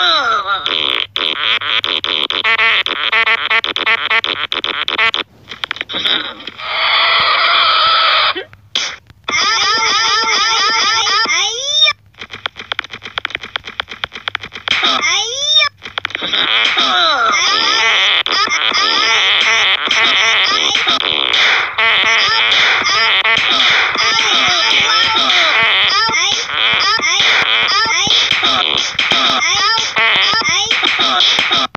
Ah! Oh!